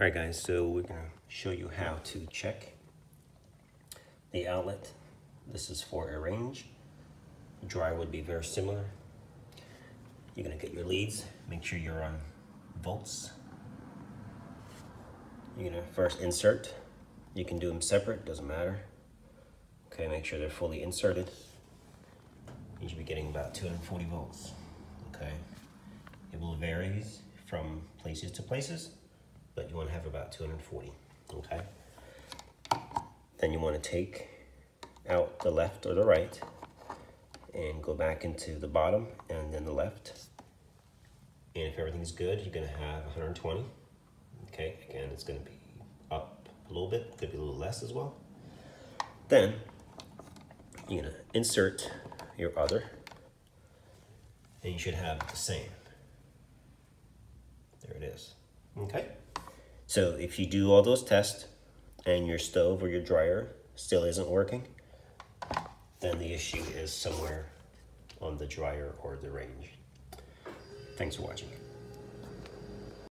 All right guys, so we're gonna show you how to check the outlet. This is for a range. The dryer would be very similar. You're gonna get your leads, make sure you're on volts. You're gonna first insert. You can do them separate, doesn't matter. Okay, make sure they're fully inserted. You should be getting about 240 volts, okay? It will vary from places to places but you want to have about 240, okay? Then you want to take out the left or the right and go back into the bottom and then the left. And if everything's good, you're going to have 120. Okay, again, it's going to be up a little bit, could be a little less as well. Then you're going to insert your other and you should have the same. There it is. Okay. So if you do all those tests and your stove or your dryer still isn't working, then the issue is somewhere on the dryer or the range. Thanks for watching.